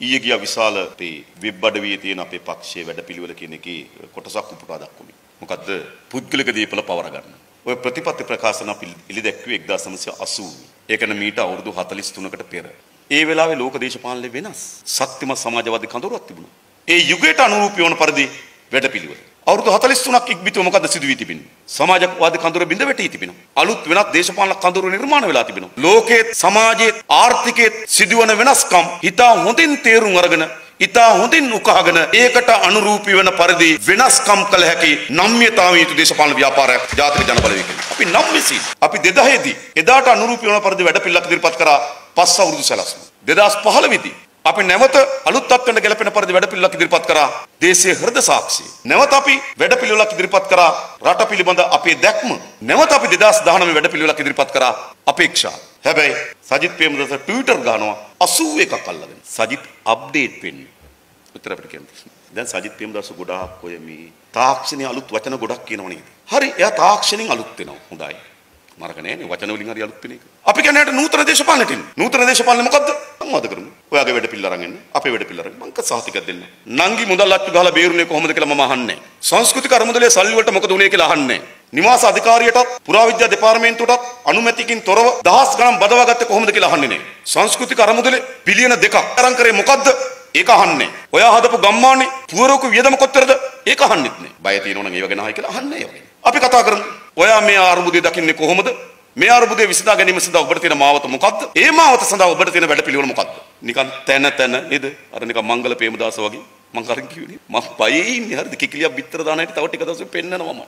ඊයේ ගියා විශාල අපේ වෙබ් අඩවියේ තියෙන අපේ පක්ෂයේ වැඩපිළිවෙල කියන එකේ කොටසක් උපුටා දක්වමි. මොකද්ද? පුද්ගලික දීපල පවර ගන්න. ඔය ප්‍රතිපත්ති ප්‍රකාශන අපි ඉලි දැක්ුවේ 1980. ඒකන මීට අවුරුදු 43කට පෙර. ඒ වෙලාවේ ලෝක දේශපාලනය වෙනස්. ශක්තිමත් සමාජවාදී කඳවුරක් තිබුණා. ඒ යුගයට අනුරූපී වන පරිදි වැඩපිළිවෙල. අවුරුදු 43ක් ඉක්බිතිව මොකද්ද සිදු වී තිබෙන්නේ? සමාජවාදී කඳවුර බිඳ වැටී තිබෙනවා. අලුත් වෙනත් දේශපාලන කඳවුරු නිර්මාණය වෙලා තිබෙනවා. ලෝකයේ සමාජයේ ආර්ථිකයේ සිදුවන වෙනස්කම් හිතා හොඳින් තේරුම් අරගෙන ඉතා හොඳින් උකහාගෙන ඒකට අනුරූපී වන පරිදි වෙනස්කම් කළ හැකි නම්්‍යතාව යුතු දේශපාලන ව්‍යාපාරයක් ජාතික ජනබලවේගයෙන්. අපි නම් විසි අපි 2000 දී එදාට අනුරූපී වන පරිදි වැඩපිළිවෙලක් ඉදිරිපත් කරා පස් අවුරුදු සැලැස්ම. 2015 දී අපි නැවත අලුත් තත්ත්වයකට ගැලපෙන පරිදි වැඩපිළිවෙලක් ඉදිරිපත් කරා දේශීය හෘද සාක්ෂි. නැවත අපි වැඩපිළිවෙලක් ඉදිරිපත් කරා රට පිළිබඳ අපේ දැක්ම. නැවත අපි 2019 වැඩපිළිවෙලක් ඉදිරිපත් කරා අපේක්ෂා. හැබැයි සජිත් ප්‍රේමදාස ට්විටර් ගහනවා 81ක් අල්ලගෙන. සජිත් අප්ඩේට් වෙන්නේ. උත්තර අපිට කියන්න. දැන් සජිත් ප්‍රේමදාස ගොඩාක් ඔය මේ තාක්ෂණයේ අලුත් වචන ගොඩක් කියනව නේද? හරි එයා තාක්ෂණයෙන් අලුත් වෙනවා. හොඳයි. මරක නෑනේ වචන වලින් හරි අලුත් වෙන එක. අපි කියන්නේ යට නූතන දේශපාලනයට ඉන්න. නූතන දේශපාලනය මොකද්ද? සංවාද කරමු. ඔයාගේ වැඩ පිළිල අරන් එන්න. අපේ වැඩ පිළිල අරන්. මං ක සහතිකයක් දෙන්න. නංගි මුදල් අච්චු ගහලා බේරුනේ කොහොමද කියලා මම අහන්නේ. සංස්කෘතික අරමුදලේ සල්ලි වලට මොකද උනේ කියලා අහන්නේ. නිවාස අධිකාරියටත් පුරාවිද්‍යා දෙපාර්තමේන්තුවටත් අනුමැතියකින් තොරව දහස් ගණන් බදවා ගත්තේ කොහොමද කියලා අහන්නේ නේ. සංස්කෘතික අරමුදලේ බිලියන දෙකක් අරන් කරේ මොකද්ද? ඒක අහන්නේ. ඔයා හදපු ගම්මානේ පුවරක වියදම කොච්චරද? ඒක අහන්නෙත් නේ. බය තියෙනවනම් ඒව ගැන අහයි කියලා අහන්නේ ඒ වගේ. අපි කතා කරමු. ඔයා මේ අරුමුදේ දකින්නේ කොහොමද? මේ අරුමුදේ විසඳා ගැනීම සඳහා ඔබට තියෙන මාවත මොකද්ද? ඒ මාවත සඳහා ඔබට තියෙන වැඩපිළිවෙල මොකද්ද? නිකන් තැන තැන නේද? අර නිකන් මංගල ප්‍රේමදාස වගේ මං කරින් කිව්වේ. මං පයේ ඉන්නේ හරිද? කිකිලියක් බිත්තර දාන හැටි තව ටික දවසෙ පෙන්නනවා මම.